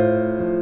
Música